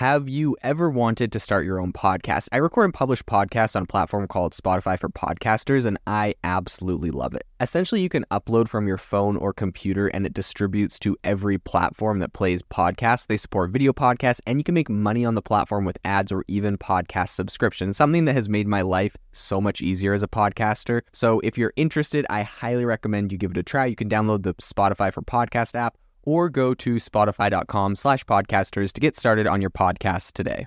Have you ever wanted to start your own podcast? I record and publish podcasts on a platform called Spotify for Podcasters, and I absolutely love it. Essentially, you can upload from your phone or computer, and it distributes to every platform that plays podcasts. They support video podcasts, and you can make money on the platform with ads or even podcast subscriptions, something that has made my life so much easier as a podcaster. So, if you're interested, I highly recommend you give it a try. You can download the Spotify for Podcast app or go to spotify.com slash podcasters to get started on your podcast today.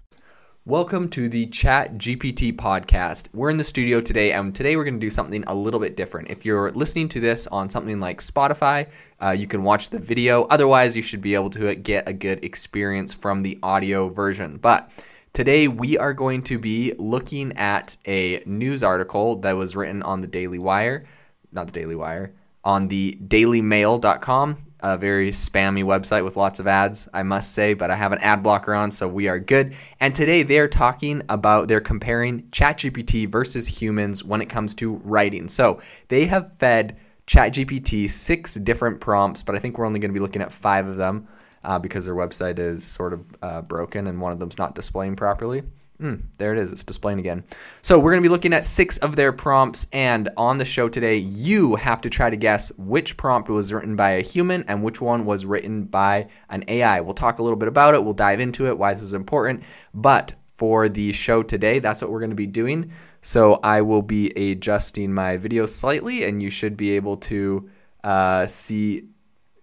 Welcome to the Chat GPT podcast. We're in the studio today, and today we're going to do something a little bit different. If you're listening to this on something like Spotify, uh, you can watch the video. Otherwise, you should be able to get a good experience from the audio version. But today we are going to be looking at a news article that was written on the Daily Wire, not the Daily Wire, on the dailymail.com a very spammy website with lots of ads, I must say, but I have an ad blocker on, so we are good. And today they're talking about, they're comparing ChatGPT versus humans when it comes to writing. So they have fed ChatGPT six different prompts, but I think we're only going to be looking at five of them uh, because their website is sort of uh, broken and one of them's not displaying properly. Mm, there it is. It's displaying again. So we're going to be looking at six of their prompts, and on the show today, you have to try to guess which prompt was written by a human and which one was written by an AI. We'll talk a little bit about it. We'll dive into it, why this is important. But for the show today, that's what we're going to be doing. So I will be adjusting my video slightly, and you should be able to uh, see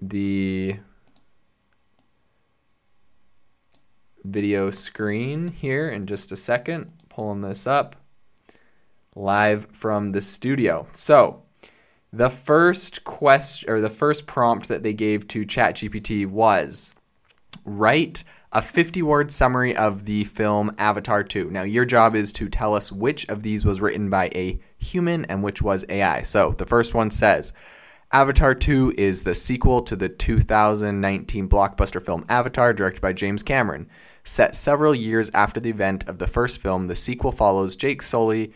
the video screen here in just a second. Pulling this up live from the studio. So, the first question or the first prompt that they gave to ChatGPT was write a 50 word summary of the film Avatar 2. Now, your job is to tell us which of these was written by a human and which was AI. So, the first one says Avatar 2 is the sequel to the 2019 blockbuster film Avatar, directed by James Cameron. Set several years after the event of the first film, the sequel follows Jake Sully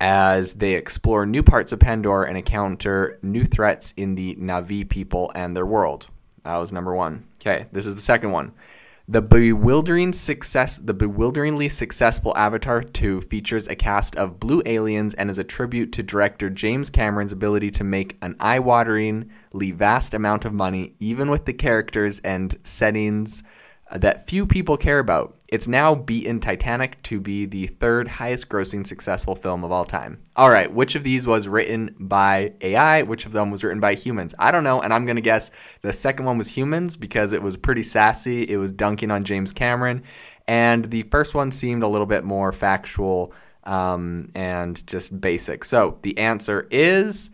as they explore new parts of Pandora and encounter new threats in the Na'vi people and their world. That was number one. Okay, this is the second one. The bewildering success, the bewilderingly successful Avatar 2 features a cast of blue aliens and is a tribute to director James Cameron's ability to make an eye-wateringly vast amount of money, even with the characters and settings that few people care about. It's now beaten Titanic to be the third highest grossing successful film of all time. All right, which of these was written by AI? Which of them was written by humans? I don't know, and I'm going to guess the second one was humans because it was pretty sassy. It was dunking on James Cameron. And the first one seemed a little bit more factual um, and just basic. So the answer is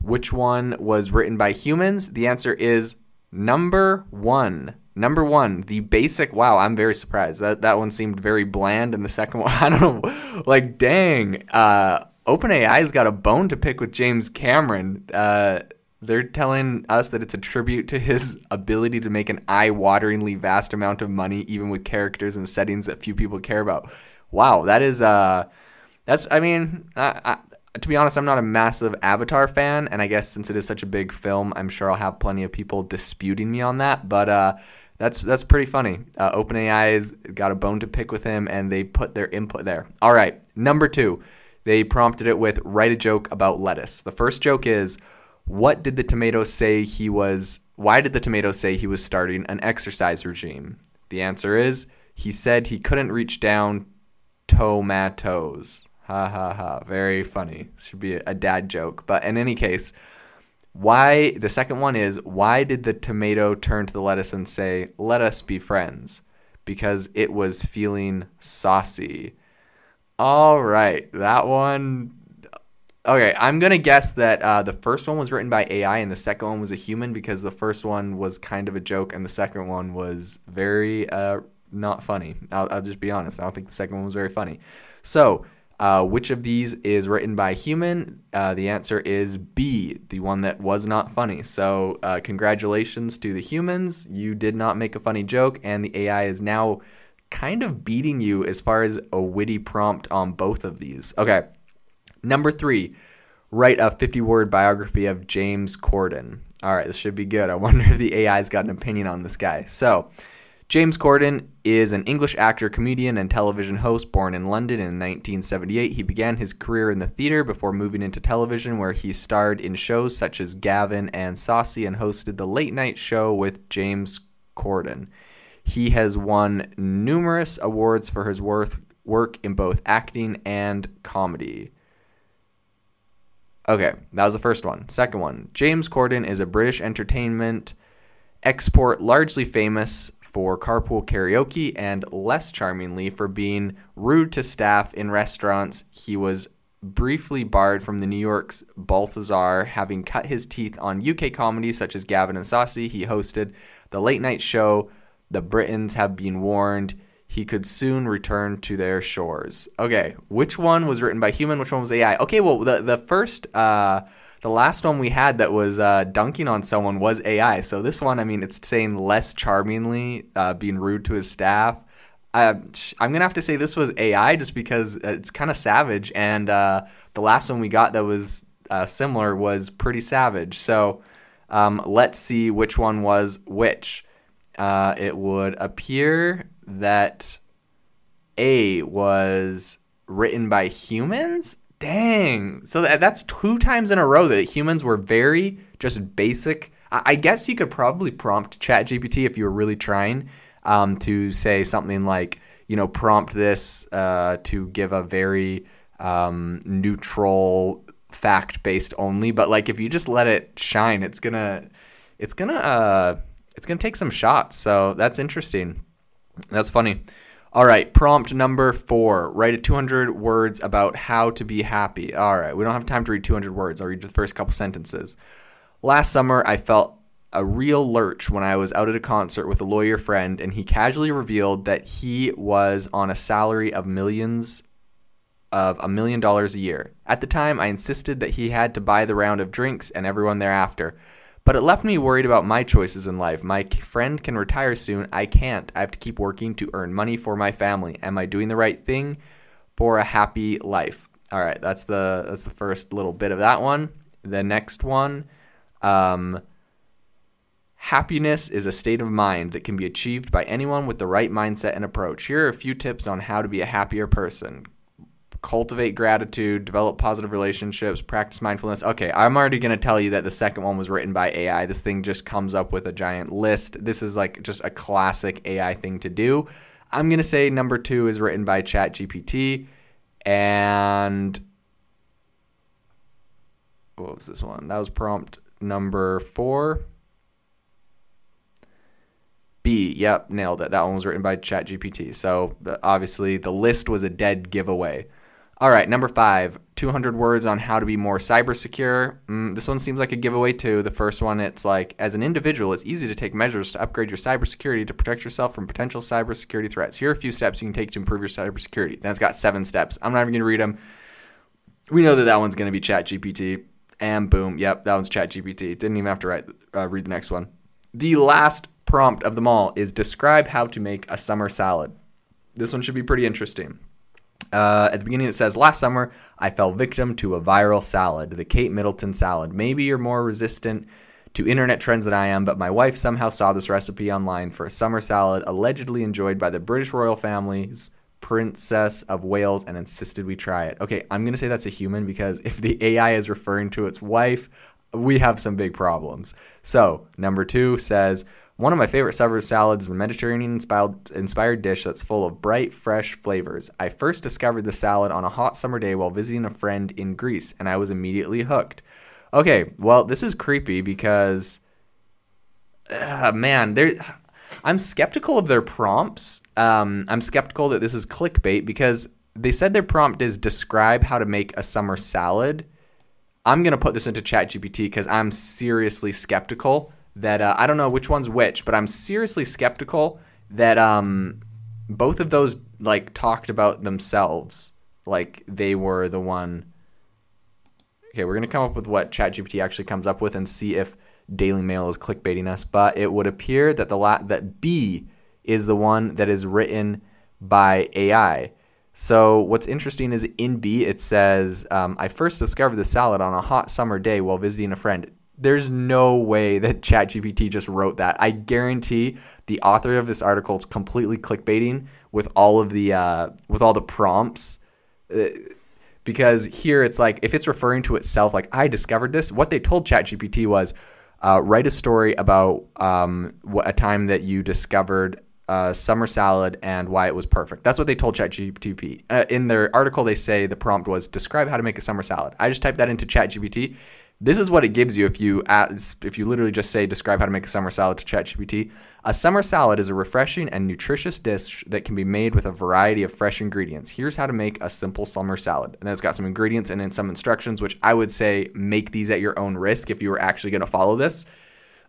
which one was written by humans? The answer is number one. Number one, the basic. Wow, I'm very surprised. That that one seemed very bland, and the second one, I don't know. Like, dang, uh, OpenAI's got a bone to pick with James Cameron. Uh, they're telling us that it's a tribute to his ability to make an eye-wateringly vast amount of money, even with characters and settings that few people care about. Wow, that is uh, that's. I mean, I, I, to be honest, I'm not a massive Avatar fan, and I guess since it is such a big film, I'm sure I'll have plenty of people disputing me on that. But uh, that's that's pretty funny. Uh, OpenAI's got a bone to pick with him, and they put their input there. All right, number two, they prompted it with write a joke about lettuce. The first joke is, what did the tomato say he was? Why did the tomato say he was starting an exercise regime? The answer is, he said he couldn't reach down tomatoes. Ha ha ha! Very funny. Should be a dad joke, but in any case. Why the second one is why did the tomato turn to the lettuce and say, "Let us be friends"? Because it was feeling saucy. All right, that one. Okay, I'm gonna guess that uh, the first one was written by AI and the second one was a human because the first one was kind of a joke and the second one was very uh, not funny. I'll, I'll just be honest. I don't think the second one was very funny. So uh, which of these is written by a human? Uh, the answer is B, the one that was not funny. So, uh, congratulations to the humans. You did not make a funny joke, and the AI is now kind of beating you as far as a witty prompt on both of these. Okay. Number three, write a 50 word biography of James Corden. All right, this should be good. I wonder if the AI's got an opinion on this guy. So, James Corden is an English actor, comedian, and television host born in London in 1978. He began his career in the theater before moving into television, where he starred in shows such as Gavin and Stacey and hosted the late night show with James Corden. He has won numerous awards for his worth, work in both acting and comedy. Okay, that was the first one. Second one James Corden is a British entertainment export largely famous for carpool karaoke and less charmingly for being rude to staff in restaurants. He was briefly barred from the New York's Balthazar, having cut his teeth on UK comedies such as Gavin and Stacey. He hosted the late night show The Britons Have Been Warned. He could soon return to their shores. Okay, which one was written by human? Which one was AI? Okay, well, the the first uh, the last one we had that was uh, dunking on someone was AI. So this one, I mean, it's saying less charmingly, uh, being rude to his staff. Uh, I'm gonna have to say this was AI just because it's kind of savage, and uh, the last one we got that was uh, similar was pretty savage. So um, let's see which one was which. Uh, it would appear that A was written by humans Dang. So that, that's two times in a row that humans were very just basic. I, I guess you could probably prompt ChatGPT if you were really trying um, to say something like, you know, prompt this uh, to give a very um, neutral fact based only. But like if you just let it shine, it's gonna, it's gonna, uh, it's gonna take some shots. So that's interesting. That's funny. All right, prompt number four. Write a 200 words about how to be happy. All right, we don't have time to read 200 words. I'll read the first couple sentences. Last summer, I felt a real lurch when I was out at a concert with a lawyer friend, and he casually revealed that he was on a salary of millions of a million dollars a year. At the time, I insisted that he had to buy the round of drinks and everyone thereafter. But it left me worried about my choices in life. My friend can retire soon. I can't. I have to keep working to earn money for my family. Am I doing the right thing for a happy life? All right, that's the that's the first little bit of that one. The next one, um, happiness is a state of mind that can be achieved by anyone with the right mindset and approach. Here are a few tips on how to be a happier person cultivate gratitude, develop positive relationships, practice mindfulness. Okay, I'm already going to tell you that the second one was written by AI. This thing just comes up with a giant list. This is like just a classic AI thing to do. I'm going to say number two is written by ChatGPT. And what was this one? That was prompt number four. B, yep, nailed it. That one was written by ChatGPT. So obviously the list was a dead giveaway. All right, number five, 200 words on how to be more cyber secure. Mm, this one seems like a giveaway too. The first one, it's like, as an individual, it's easy to take measures to upgrade your cybersecurity to protect yourself from potential cybersecurity threats. Here are a few steps you can take to improve your cybersecurity. Then it's got seven steps. I'm not even going to read them. We know that that one's going to be ChatGPT. And boom, yep, that one's ChatGPT. Didn't even have to write, uh, read the next one. The last prompt of them all is describe how to make a summer salad. This one should be pretty interesting. Uh, at the beginning, it says, Last summer, I fell victim to a viral salad, the Kate Middleton salad. Maybe you're more resistant to internet trends than I am, but my wife somehow saw this recipe online for a summer salad allegedly enjoyed by the British royal family's Princess of Wales and insisted we try it. Okay, I'm going to say that's a human because if the AI is referring to its wife, we have some big problems. So, number two says, one of my favorite summer salads is the Mediterranean inspired dish that's full of bright, fresh flavors. I first discovered the salad on a hot summer day while visiting a friend in Greece, and I was immediately hooked. Okay, well, this is creepy because, uh, man, there. I'm skeptical of their prompts. Um, I'm skeptical that this is clickbait because they said their prompt is describe how to make a summer salad. I'm gonna put this into ChatGPT because I'm seriously skeptical that uh, I don't know which one's which, but I'm seriously skeptical that um, both of those like talked about themselves like they were the one. Okay, we're gonna come up with what ChatGPT actually comes up with and see if Daily Mail is clickbaiting us. But it would appear that the la- that B is the one that is written by AI. So what's interesting is in B it says, um, "I first discovered the salad on a hot summer day while visiting a friend." There's no way that ChatGPT just wrote that. I guarantee the author of this article is completely clickbaiting with all of the uh, with all the prompts. Uh, because here it's like if it's referring to itself, like I discovered this. What they told ChatGPT was, uh, write a story about um, a time that you discovered uh, summer salad and why it was perfect. That's what they told ChatGPT. Uh, in their article, they say the prompt was describe how to make a summer salad. I just typed that into ChatGPT. This is what it gives you if you if you literally just say describe how to make a summer salad to ChatGPT. A summer salad is a refreshing and nutritious dish that can be made with a variety of fresh ingredients. Here's how to make a simple summer salad. And it's got some ingredients and then some instructions, which I would say make these at your own risk if you were actually going to follow this.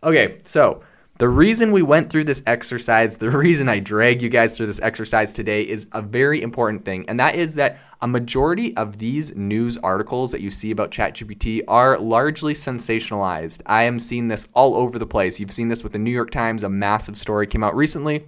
Okay, so the reason we went through this exercise, the reason I drag you guys through this exercise today is a very important thing, and that is that a majority of these news articles that you see about ChatGPT are largely sensationalized. I am seeing this all over the place. You've seen this with the New York Times, a massive story came out recently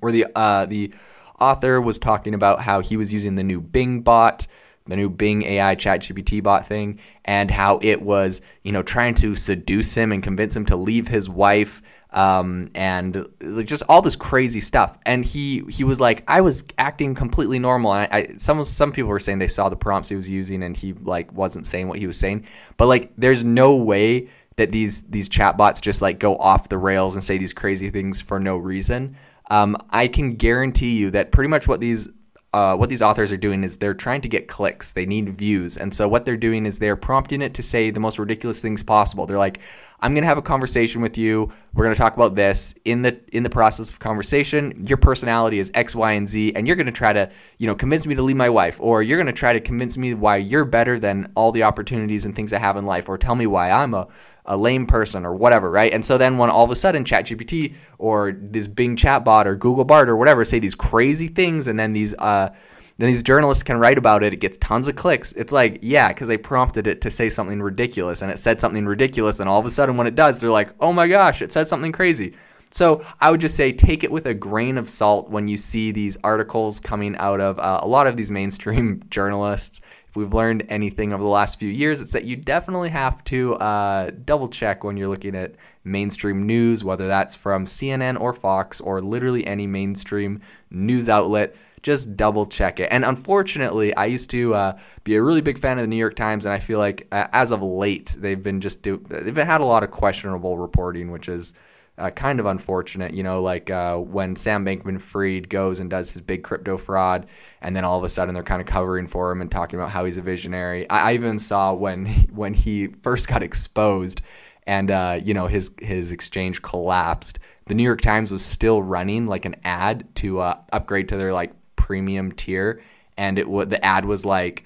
where the uh, the author was talking about how he was using the new Bing bot the new Bing AI ChatGPT bot thing, and how it was, you know, trying to seduce him and convince him to leave his wife um, and just all this crazy stuff. And he he was like, I was acting completely normal. And I, I, some some people were saying they saw the prompts he was using, and he like wasn't saying what he was saying. But like, there's no way that these these chatbots just like go off the rails and say these crazy things for no reason. Um, I can guarantee you that pretty much what these uh, what these authors are doing is they're trying to get clicks. They need views, and so what they're doing is they're prompting it to say the most ridiculous things possible. They're like, "I'm going to have a conversation with you. We're going to talk about this. In the in the process of conversation, your personality is X, Y, and Z, and you're going to try to, you know, convince me to leave my wife, or you're going to try to convince me why you're better than all the opportunities and things I have in life, or tell me why I'm a a lame person or whatever, right? And so then when all of a sudden ChatGPT or this Bing chatbot or Google Bard or whatever say these crazy things, and then these uh, then these journalists can write about it. It gets tons of clicks. It's like, yeah, because they prompted it to say something ridiculous, and it said something ridiculous, and all of a sudden when it does, they're like, oh my gosh, it said something crazy. So I would just say take it with a grain of salt when you see these articles coming out of uh, a lot of these mainstream journalists we've learned anything over the last few years, it's that you definitely have to uh, double check when you're looking at mainstream news, whether that's from CNN or Fox or literally any mainstream news outlet. Just double check it. And unfortunately, I used to uh, be a really big fan of the New York Times, and I feel like uh, as of late, they've been just do- they've had a lot of questionable reporting, which is uh, kind of unfortunate, you know, like uh, when Sam Bankman Fried goes and does his big crypto fraud, and then all of a sudden they're kind of covering for him and talking about how he's a visionary. I, I even saw when when he first got exposed, and uh, you know his his exchange collapsed. The New York Times was still running like an ad to uh, upgrade to their like premium tier, and it would the ad was like.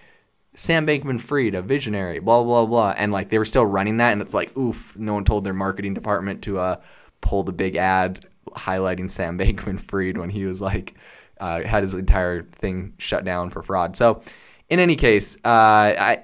Sam Bankman Fried, a visionary, blah blah blah, and like they were still running that, and it's like, oof, no one told their marketing department to uh pulled a big ad highlighting Sam Bankman Fried when he was like uh, had his entire thing shut down for fraud. So, in any case, uh, I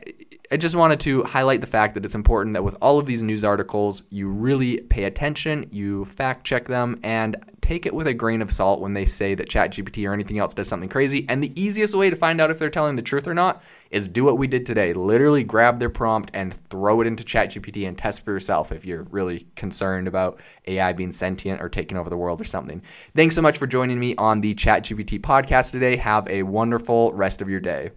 I just wanted to highlight the fact that it's important that with all of these news articles, you really pay attention, you fact check them, and take it with a grain of salt when they say that ChatGPT or anything else does something crazy. And the easiest way to find out if they're telling the truth or not is do what we did today. Literally grab their prompt and throw it into ChatGPT and test for yourself if you're really concerned about AI being sentient or taking over the world or something. Thanks so much for joining me on the ChatGPT podcast today. Have a wonderful rest of your day.